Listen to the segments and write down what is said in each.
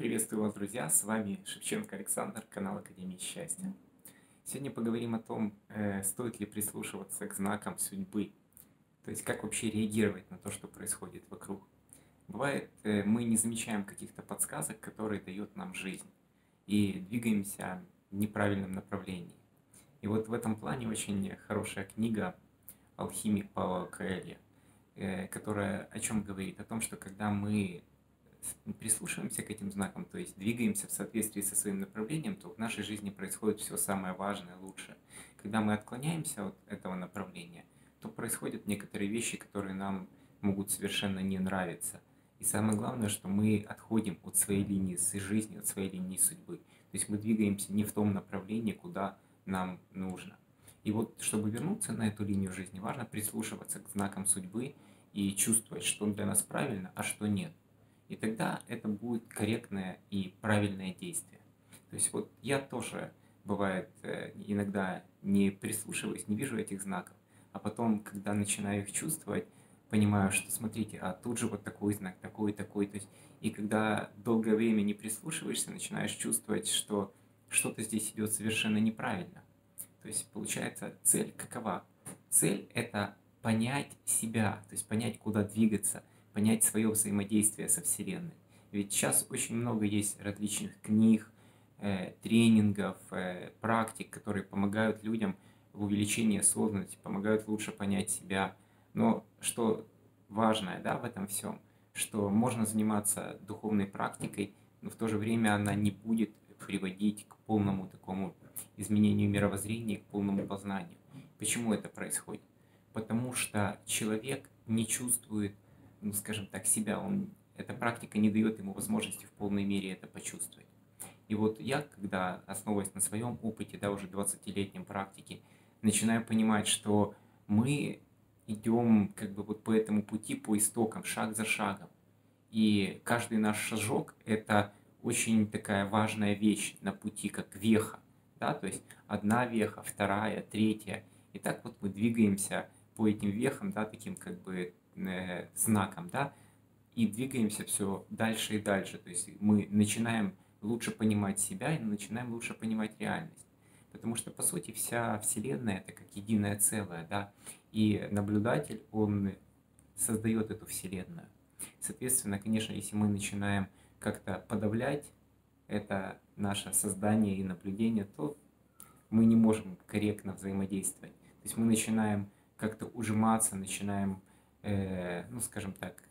Приветствую вас, друзья! С вами Шевченко Александр, канал Академии Счастья. Сегодня поговорим о том, э, стоит ли прислушиваться к знакам судьбы, то есть как вообще реагировать на то, что происходит вокруг. Бывает, э, мы не замечаем каких-то подсказок, которые дает нам жизнь, и двигаемся в неправильном направлении. И вот в этом плане очень хорошая книга «Алхимик Павла Коэлья», э, которая о чем говорит? О том, что когда мы прислушиваемся к этим знакам, то есть двигаемся в соответствии со своим направлением, то в нашей жизни происходит все самое важное, лучшее. Когда мы отклоняемся от этого направления, то происходят некоторые вещи, которые нам могут совершенно не нравиться. И самое главное, что мы отходим от своей линии жизни, от своей линии судьбы. То есть мы двигаемся не в том направлении, куда нам нужно. И вот, чтобы вернуться на эту линию жизни, важно прислушиваться к знакам судьбы и чувствовать, что для нас правильно, а что нет. И тогда это будет корректное и правильное действие. То есть вот я тоже, бывает, э, иногда не прислушиваюсь, не вижу этих знаков, а потом, когда начинаю их чувствовать, понимаю, что смотрите, а тут же вот такой знак, такой, такой. То есть, и когда долгое время не прислушиваешься, начинаешь чувствовать, что что-то здесь идет совершенно неправильно. То есть получается цель какова? Цель это понять себя, то есть понять, куда двигаться, понять свое взаимодействие со Вселенной. Ведь сейчас очень много есть различных книг, э, тренингов, э, практик, которые помогают людям в увеличении осознанности, помогают лучше понять себя. Но что важное да, в этом всем, что можно заниматься духовной практикой, но в то же время она не будет приводить к полному такому изменению мировоззрения, к полному познанию. Почему это происходит? Потому что человек не чувствует ну, скажем так, себя. Он, эта практика не дает ему возможности в полной мере это почувствовать. И вот я, когда основываясь на своем опыте, да, уже 20-летнем практике, начинаю понимать, что мы идем как бы вот по этому пути, по истокам, шаг за шагом. И каждый наш шажок – это очень такая важная вещь на пути, как веха. Да? То есть одна веха, вторая, третья. И так вот мы двигаемся по этим вехам, да, таким как бы э, знаком, да, и двигаемся все дальше и дальше. То есть мы начинаем лучше понимать себя и начинаем лучше понимать реальность. Потому что, по сути, вся Вселенная – это как единое целое, да, и наблюдатель, он создает эту Вселенную. Соответственно, конечно, если мы начинаем как-то подавлять это наше создание и наблюдение, то мы не можем корректно взаимодействовать. То есть мы начинаем как-то ужиматься, начинаем э, ну, скажем так,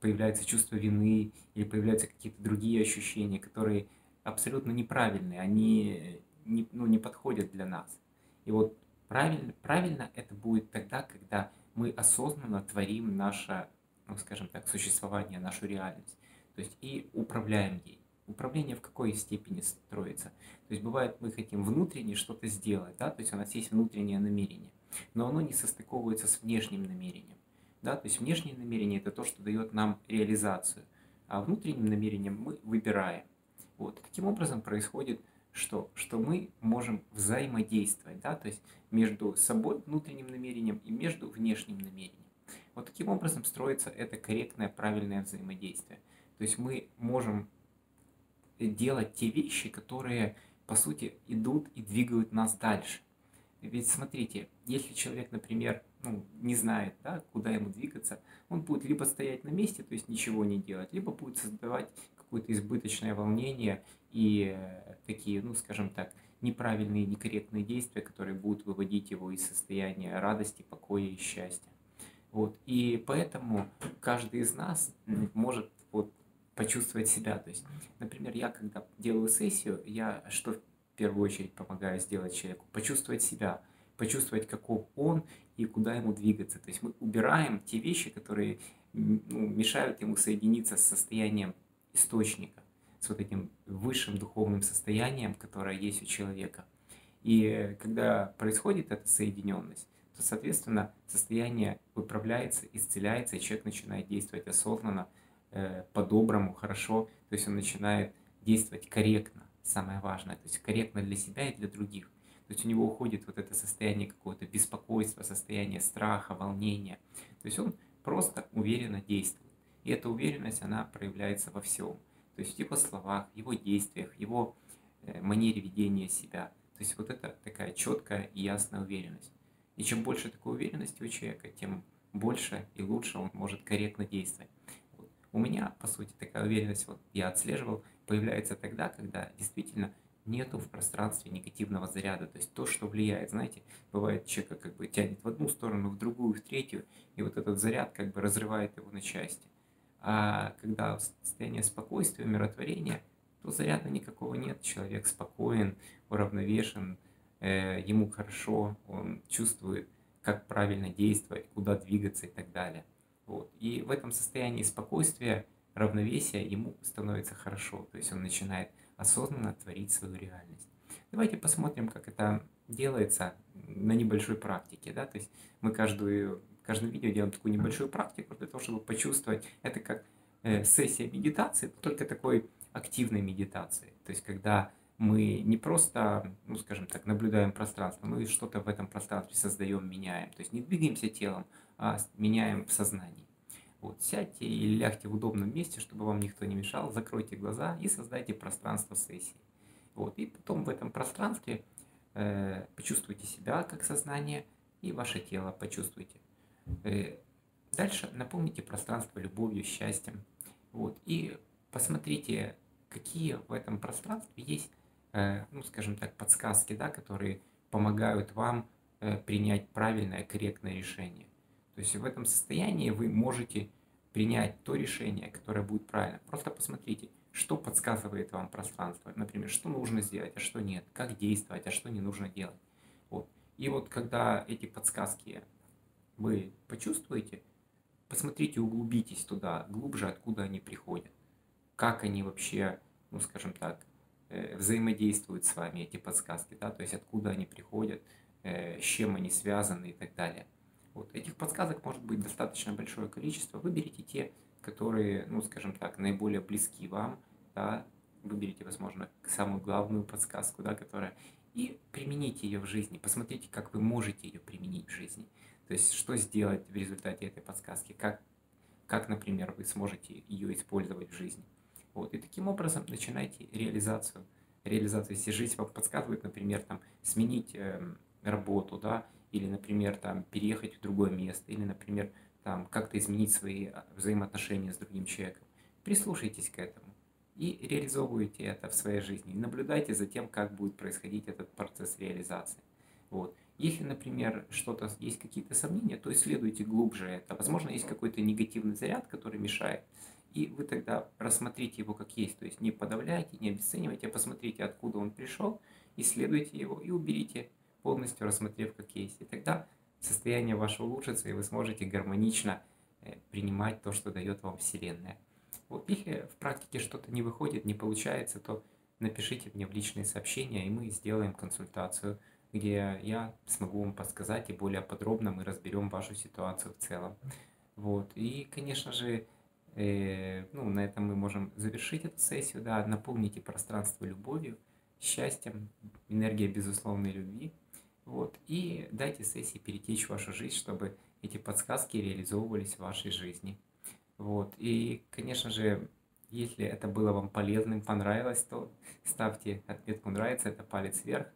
появляется чувство вины или появляются какие-то другие ощущения, которые абсолютно неправильные, они не, ну, не подходят для нас. И вот правильно, правильно это будет тогда, когда мы осознанно творим наше, ну, скажем так, существование, нашу реальность. То есть и управляем ей. Управление в какой степени строится? То есть бывает, мы хотим внутренне что-то сделать, да, то есть у нас есть внутреннее намерение, но оно не состыковывается с внешним намерением. Да? То есть внешнее намерение – это то, что дает нам реализацию, а внутренним намерением мы выбираем. Вот. Таким образом происходит что? Что мы можем взаимодействовать, да? то есть между собой, внутренним намерением и между внешним намерением. Вот таким образом строится это корректное, правильное взаимодействие. То есть мы можем делать те вещи, которые, по сути, идут и двигают нас дальше. Ведь смотрите, если человек, например, ну, не знает, да, куда ему двигаться, он будет либо стоять на месте, то есть ничего не делать, либо будет создавать какое-то избыточное волнение и э, такие, ну, скажем так, неправильные, некорректные действия, которые будут выводить его из состояния радости, покоя и счастья. Вот. И поэтому каждый из нас может вот, почувствовать себя. То есть, например, я когда делаю сессию, я что в первую очередь помогаю сделать человеку? Почувствовать себя – почувствовать, каков он и куда ему двигаться. То есть мы убираем те вещи, которые ну, мешают ему соединиться с состоянием источника, с вот этим высшим духовным состоянием, которое есть у человека. И когда происходит эта соединенность, то, соответственно, состояние выправляется, исцеляется, и человек начинает действовать осознанно, э, по-доброму, хорошо, то есть он начинает действовать корректно, самое важное, то есть корректно для себя и для других. То есть у него уходит вот это состояние какого-то беспокойства, состояние страха, волнения. То есть он просто уверенно действует. И эта уверенность, она проявляется во всем. То есть в его словах, его действиях, его э, манере ведения себя. То есть вот это такая четкая и ясная уверенность. И чем больше такой уверенности у человека, тем больше и лучше он может корректно действовать. Вот. У меня, по сути, такая уверенность, вот я отслеживал, появляется тогда, когда действительно нету в пространстве негативного заряда. То есть то, что влияет, знаете, бывает человека как бы тянет в одну сторону, в другую, в третью, и вот этот заряд как бы разрывает его на части. А когда состояние спокойствия, умиротворения, то заряда никакого нет, человек спокоен, уравновешен, э, ему хорошо, он чувствует, как правильно действовать, куда двигаться и так далее. Вот. И в этом состоянии спокойствия, равновесия ему становится хорошо, то есть он начинает осознанно творить свою реальность. Давайте посмотрим, как это делается на небольшой практике. Да? То есть мы каждую, каждое видео делаем такую небольшую практику для того, чтобы почувствовать, это как э, сессия медитации, только такой активной медитации. То есть когда мы не просто, ну скажем так, наблюдаем пространство, мы что-то в этом пространстве создаем, меняем. То есть не двигаемся телом, а меняем в сознании. Вот, сядьте или лягте в удобном месте, чтобы вам никто не мешал, закройте глаза и создайте пространство сессии. Вот, и потом в этом пространстве э, почувствуйте себя как сознание и ваше тело почувствуйте. Э, дальше наполните пространство любовью, счастьем. Вот, и посмотрите, какие в этом пространстве есть, э, ну, скажем так, подсказки, да, которые помогают вам э, принять правильное, корректное решение. То есть в этом состоянии вы можете принять то решение, которое будет правильно. Просто посмотрите, что подсказывает вам пространство. Например, что нужно сделать, а что нет, как действовать, а что не нужно делать. Вот. И вот когда эти подсказки вы почувствуете, посмотрите, углубитесь туда, глубже, откуда они приходят. Как они вообще, ну скажем так, э, взаимодействуют с вами, эти подсказки, да, то есть откуда они приходят, э, с чем они связаны и так далее. Вот. Этих подсказок может быть достаточно большое количество. Выберите те, которые, ну, скажем так, наиболее близки вам, да, выберите, возможно, самую главную подсказку, да, которая, и примените ее в жизни, посмотрите, как вы можете ее применить в жизни. То есть, что сделать в результате этой подсказки, как, как например, вы сможете ее использовать в жизни. Вот. И таким образом начинайте реализацию. Реализацию, если жизнь вам подсказывает, например, там, сменить э, работу, да, или, например, там, переехать в другое место, или, например, там, как-то изменить свои а, взаимоотношения с другим человеком. Прислушайтесь к этому и реализовывайте это в своей жизни. Наблюдайте за тем, как будет происходить этот процесс реализации. Вот. Если, например, что-то есть какие-то сомнения, то исследуйте глубже это. Возможно, есть какой-то негативный заряд, который мешает. И вы тогда рассмотрите его как есть. То есть не подавляйте, не обесценивайте, а посмотрите, откуда он пришел, исследуйте его и уберите полностью рассмотрев как есть. И тогда состояние ваше улучшится, и вы сможете гармонично э, принимать то, что дает вам Вселенная. Вот если в практике что-то не выходит, не получается, то напишите мне в личные сообщения, и мы сделаем консультацию, где я смогу вам подсказать, и более подробно мы разберем вашу ситуацию в целом. Вот. И, конечно же, э, ну, на этом мы можем завершить эту сессию. Да, наполните пространство любовью, счастьем, энергией безусловной любви – вот. И дайте сессии перетечь в вашу жизнь, чтобы эти подсказки реализовывались в вашей жизни. Вот. И, конечно же, если это было вам полезным, понравилось, то ставьте отметку «Нравится», это палец вверх.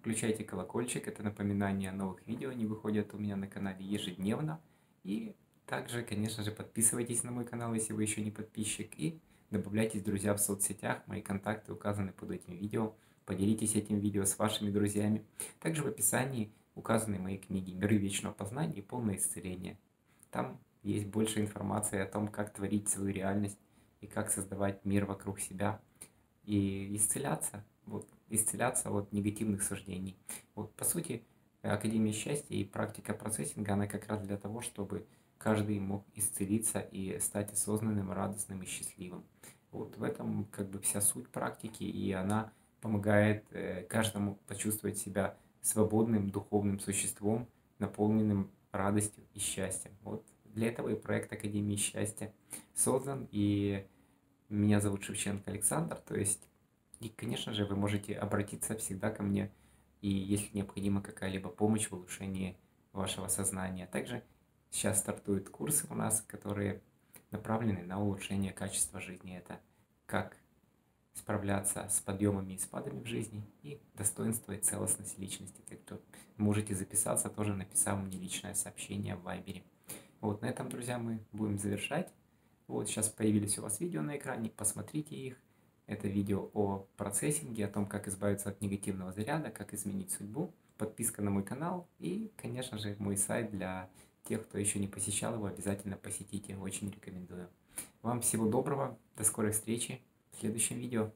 Включайте колокольчик, это напоминание о новых видео, они выходят у меня на канале ежедневно. И также, конечно же, подписывайтесь на мой канал, если вы еще не подписчик, и добавляйтесь, друзья, в соцсетях, мои контакты указаны под этим видео. Поделитесь этим видео с вашими друзьями. Также в описании указаны мои книги «Миры вечного познания» и «Полное исцеление». Там есть больше информации о том, как творить свою реальность и как создавать мир вокруг себя и исцеляться, вот, исцеляться от негативных суждений. Вот, по сути, Академия счастья и практика процессинга, она как раз для того, чтобы каждый мог исцелиться и стать осознанным, радостным и счастливым. Вот в этом как бы вся суть практики, и она помогает э, каждому почувствовать себя свободным духовным существом, наполненным радостью и счастьем. Вот для этого и проект Академии счастья создан, и меня зовут Шевченко Александр, то есть, и, конечно же, вы можете обратиться всегда ко мне, и если необходима какая-либо помощь в улучшении вашего сознания. Также сейчас стартуют курсы у нас, которые направлены на улучшение качества жизни. Это как справляться с подъемами и спадами в жизни и достоинство и целостность личности. Так что можете записаться, тоже написав мне личное сообщение в Вайбере. Вот на этом, друзья, мы будем завершать. Вот сейчас появились у вас видео на экране, посмотрите их. Это видео о процессинге, о том, как избавиться от негативного заряда, как изменить судьбу. Подписка на мой канал и, конечно же, мой сайт для тех, кто еще не посещал его, обязательно посетите, очень рекомендую. Вам всего доброго, до скорой встречи в следующем видео.